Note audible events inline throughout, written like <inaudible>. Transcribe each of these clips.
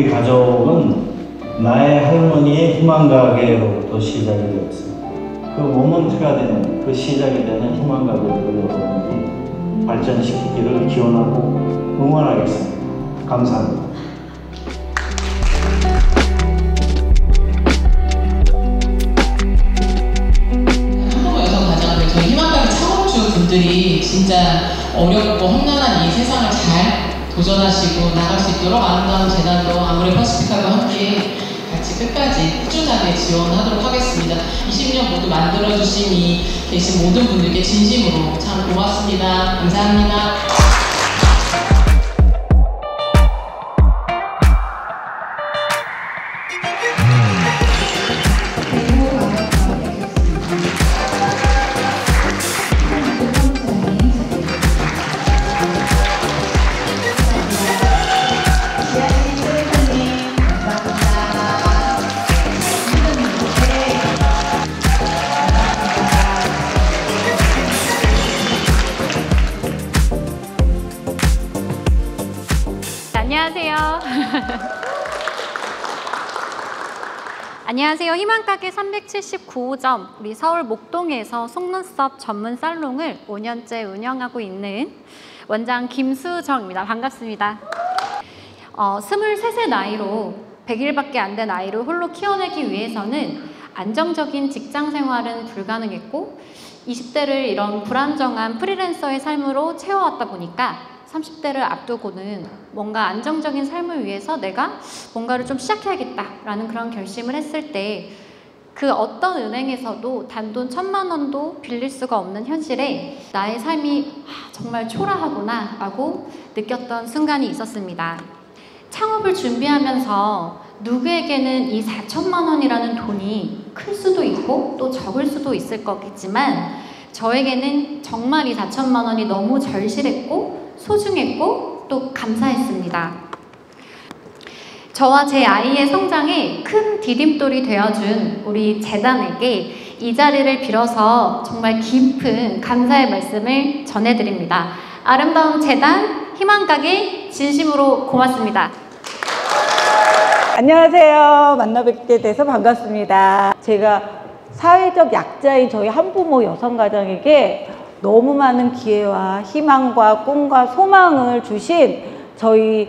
우리 가족은 나의 할머니의 희망가게로부터 시작이 되었습니다. 그 모먼트가 되는, 그 시작이 되는 희망가게를 여러분들이 발전시키기를 기원하고 응원하겠습니다. 감사합니다. 희망가게 창업주 분들이 도전하시고 나갈 수 있도록 아름다운 재단도 아무리 퍼시픽하고 함께 같이 끝까지 꾸준하게 지원하도록 하겠습니다. 20년 모두 만들어주신 이 계신 모든 분들께 진심으로 참 고맙습니다. 감사합니다. 안녕하세요. 안녕하세요. 희망가게 379점 우리 서울 목동에서 속눈썹 전문 살롱을 5년째 운영하고 있는 원장 김수정입니다. 반갑습니다. 어, 23세 나이로 100일밖에 안 된 아이를 홀로 키워내기 위해서는 안정적인 직장 생활은 불가능했고 20대를 이런 불안정한 프리랜서의 삶으로 채워왔다 보니까 30대를 앞두고는 뭔가 안정적인 삶을 위해서 내가 뭔가를 좀 시작해야겠다라는 그런 결심을 했을 때 그 어떤 은행에서도 단돈 천만 원도 빌릴 수가 없는 현실에 나의 삶이 아, 정말 초라하구나 라고 느꼈던 순간이 있었습니다. 창업을 준비하면서 누구에게는 이 4천만 원이라는 돈이 클 수도 있고 또 적을 수도 있을 거겠지만 저에게는 정말 이 4천만 원이 너무 절실했고 소중했고 또 감사했습니다. 저와 제 아이의 성장에 큰 디딤돌이 되어준 우리 재단에게 이 자리를 빌어서 정말 깊은 감사의 말씀을 전해드립니다. 아름다운 재단 희망가게 진심으로 고맙습니다. 안녕하세요. 만나 뵙게 돼서 반갑습니다. 제가 사회적 약자인 저희 한부모 여성 가정에게 너무 많은 기회와 희망과 꿈과 소망을 주신 저희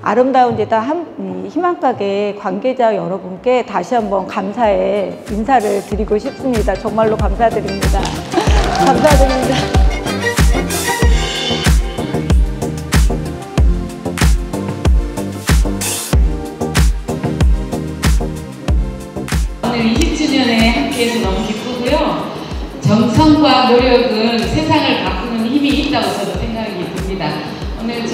아름다운 재단 희망가게 관계자 여러분께 다시 한번 감사의 인사를 드리고 싶습니다. 정말로 감사드립니다. <laughs> 감사드립니다. 오늘 20주년에 함께해서 너무 기쁘고요. 정성과 노력은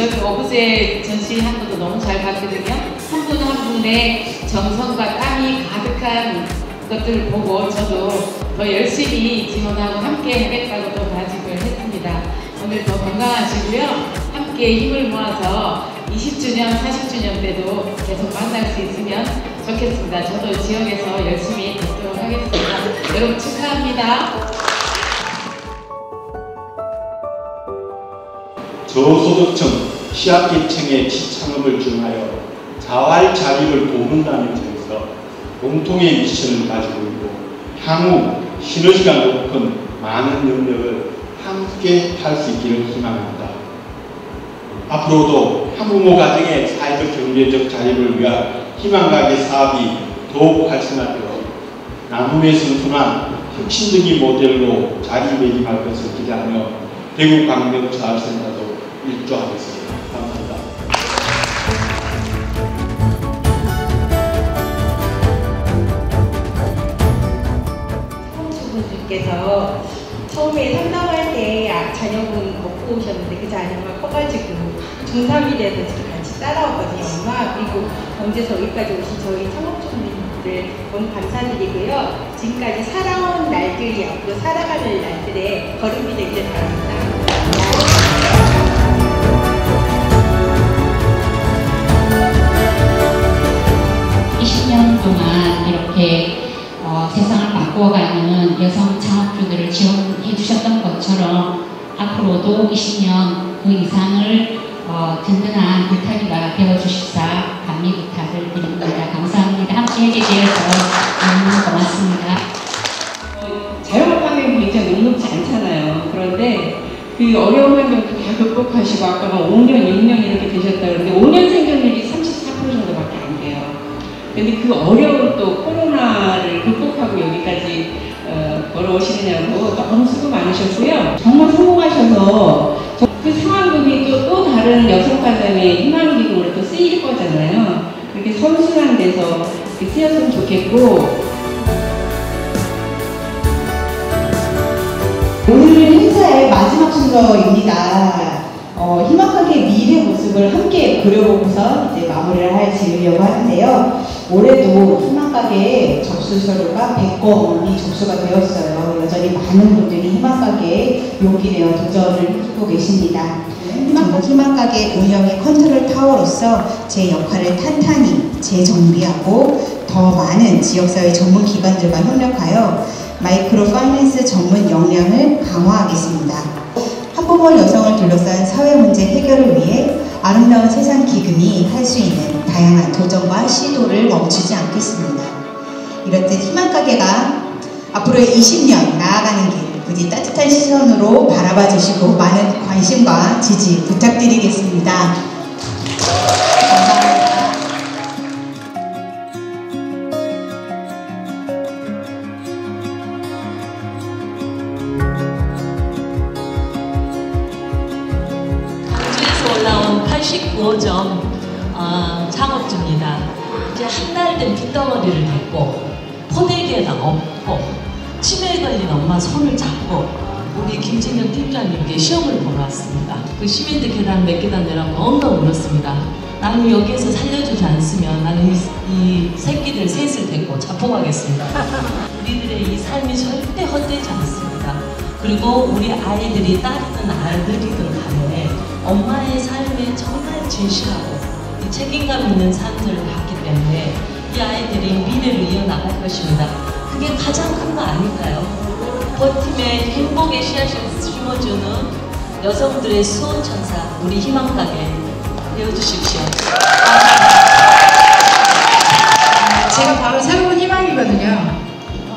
저희 어부제 전시한 것도 너무 잘 봤거든요. 한 분 한 분의 정성과 땀이 가득한 것들을 보고 저도 더 열심히 지원하고 함께 하겠다고 또 다짐을 했습니다. 오늘 더 건강하시고요. 함께 힘을 모아서 20주년, 40주년 때도 계속 만날 수 있으면 좋겠습니다. 저도 지역에서 열심히 활동을 하겠습니다. 여러분 축하합니다. 저소득층, 취약계층의 취창업을 중하여 자활 자립을 돕는다는 점에서 공통의 미션을 가지고 있고 향후 시너지가 높은 많은 능력을 함께 할 수 있기를 희망합니다. 앞으로도 한부모 가정의 사회적 경제적 자립을 위한 희망가게 사업이 더욱 활성화되어 나눔의 선순환 혁신적인 모델로 자리매김할 것을 기대하며 대구광명자활센터도 일조하겠습니다. 감사합니다. 청주분들께서 처음에 상담할 때 아, 자녀분 먹고 오셨는데 그 자녀가 커가지고 중3이 돼서 같이 따라왔거든요. 엄마 그리고 언제서 여기까지 오신 저희 창업주분들 너무 감사드리고요. 지금까지 살아온 날들이 앞으로 살아가는 날들의 걸음이 되기를 바랍니다. 바꿔가는 여성 창업주들을 지원해 주셨던 것처럼 앞으로도 20년 그 이상을 어, 든든한 울타리가 되어주시사 감리 부탁을 드립니다. 감사합니다. 함께 해 주셔서 너무 고맙습니다. 자영업 환경이 굉장히 녹록지 않잖아요. 그런데 그 환경도 다 극복하시고 아까 막 5년, 6년 이렇게 되셨다 그러는데 5년 생존율이 34% 정도밖에 안 돼요. 근데 그 어려운 오시느냐고 너무 수고 많으셨고요. 정말 성공하셔서 저- 그 상황금이 또, 또 다른 여성가정의 희망기금으로 또 쓰일 거잖아요. 그렇게 선순환 돼서 이렇게 쓰였으면 좋겠고 오늘 행사의 마지막 순서입니다. 어, 희망하게 미래 모습을 함께 그려보고서 이제 마무리를 할 지으려고 하는데요. 올해도 희망가게에 접수 서류가 100건이 접수가 되었어요. 여전히 많은 분들이 희망가게에 용기 내어 도전을 해주고 계십니다. 희망가게 운영의 컨트롤 타워로서 제 역할을 탄탄히 재정비하고 더 많은 지역사회 전문 기관들과 협력하여 microfinance 전문 역량을 강화하겠습니다. 한부모 여성을 둘러싼 사회 문제 해결을 위해 아름다운 세상 기금이 할 수 있는 다양한 도전과 시도를 멈추지 않겠습니다. 이렇듯 희망가게가 앞으로의 20년 나아가는 길 부디 따뜻한 시선으로 바라봐 주시고 많은 관심과 지지 부탁드리겠습니다. 감사합니다. 광주에서 올라온 89호점 어, 창업주입니다. 이제 한 달 된 빗덩어리를 댔고 포대기에다 엎고 치매에 걸린 엄마 손을 잡고 우리 김진영 팀장님께 시험을 보러 왔습니다. 그 시멘트 계단 몇 계단 내라고 엉엉 울었습니다. 나는 여기에서 살려주지 않으면 나는 이, 이 새끼들 셋을 데리고 자폭하겠습니다. 우리들의 이 삶이 절대 헛되지 않습니다. 그리고 우리 아이들이 딸이든 아들이든 간에 엄마의 삶에 정말 진실하고 이 책임감 있는 삶들을 봤기 때문에 이 아이들이 미래를 이어나갈 것입니다. 그게 가장 큰 거 아닐까요? 버팀의 행복의 씨앗을 심어주는 여성들의 수호천사 우리 희망가게 되어주십시오. 제가 바로 새로운 희망이거든요.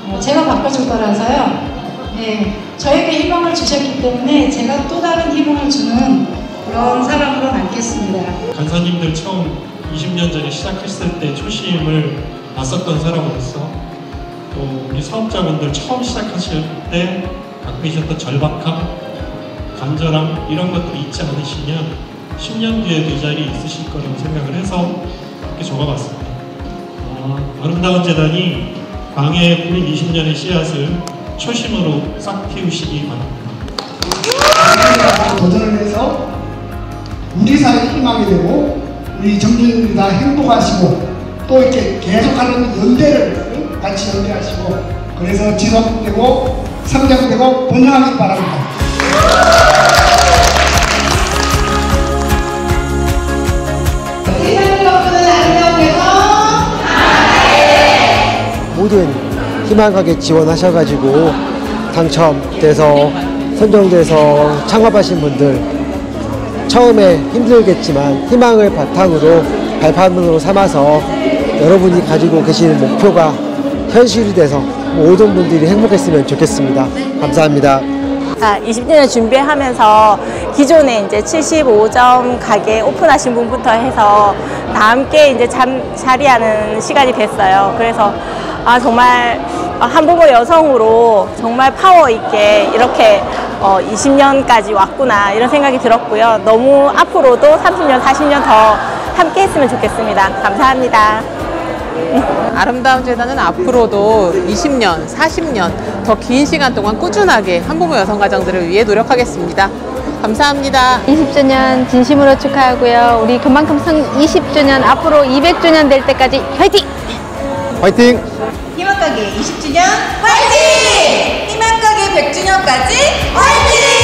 어, 제가 바꿔줄 거라서요. 네, 저에게 희망을 주셨기 때문에 제가 또 다른 희망을 주는 그런 사람으로 남겠습니다. 간사님들 처음 20년 전에 시작했을 때 초심을 맞섰던 사람으로서 또 우리 사업자분들 처음 시작하실 때 갖고 계셨던 절박함, 간절함 이런 것들이 있지 않으시면 10년 뒤에도 이 자리에 있으실 거라고 생각을 해서 이렇게 적어봤습니다. 어, 아름다운 재단이 광해의 푸른 20년의 씨앗을 초심으로 싹 틔우시기 바랍니다. 도전을 해서 우리 사회 희망이 되고 우리 다 행복하시고 또 이렇게 계속하는 연대를 같이 연대하시고 그래서 지속되고 성장되고 번영하기 바랍니다. 대성 모든 희망하게 지원하셔가지고 당첨돼서 선정돼서 창업하신 분들 처음에 힘들겠지만 희망을 바탕으로 발판으로 삼아서 여러분이 가지고 계시는 목표가 현실이 돼서 모든 분들이 행복했으면 좋겠습니다. 감사합니다. 아, 20주년 준비하면서 기존에 이제 75점 가게 오픈하신 분부터 해서 다 함께 이제 잠, 자리하는 시간이 됐어요. 그래서 아, 정말 한부모 여성으로 정말 파워 있게 이렇게 어, 20년까지 왔구나 이런 생각이 들었고요. 너무 앞으로도 30년, 40년 더 함께 했으면 좋겠습니다. 감사합니다. 아름다운 재단은 앞으로도 20년, 40년 더 긴 시간 동안 꾸준하게 한부모 여성 가정들을 위해 노력하겠습니다. 감사합니다. 20주년 진심으로 축하하고요. 우리 그만큼 20주년 앞으로 200주년 될 때까지 화이팅! 화이팅! 희망가게 20주년 화이팅! 희망가게 100주년까지 화이팅!